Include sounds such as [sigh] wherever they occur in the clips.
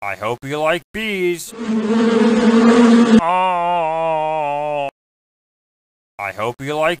I hope you like bees. Oh. I hope you like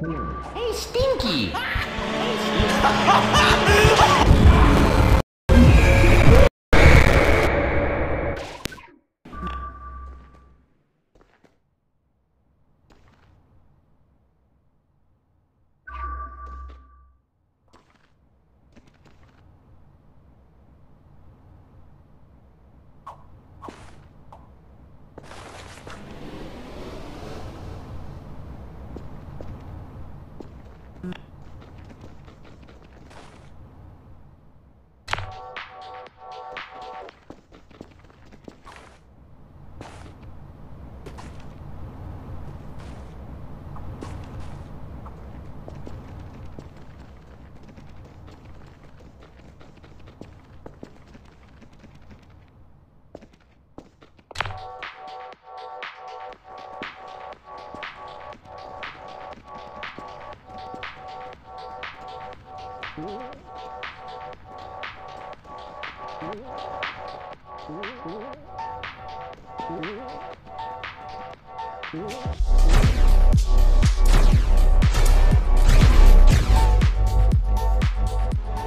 Hey, Stinky! [laughs]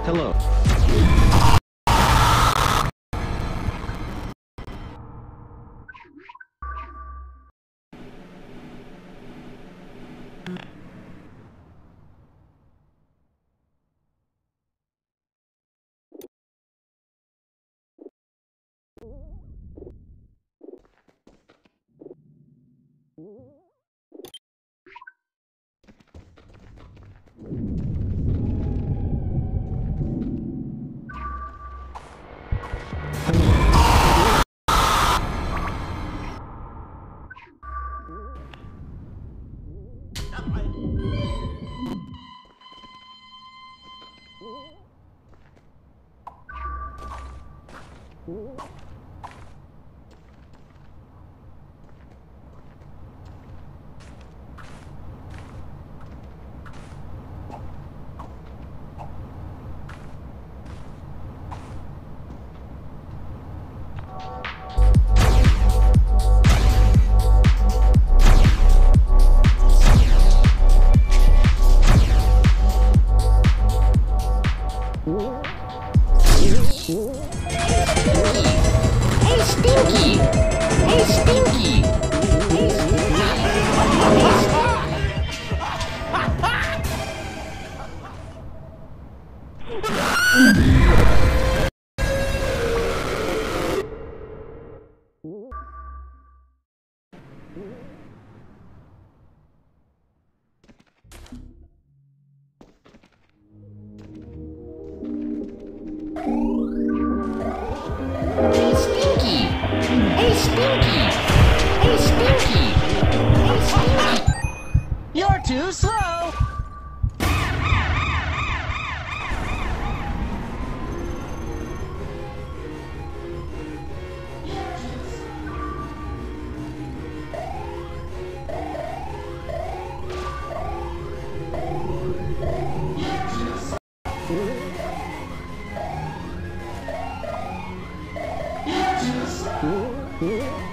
Hello. Ooh. Hey, Stinky! Hey, Stinky! Hey, Hey, [laughs] You're too slow! Hey,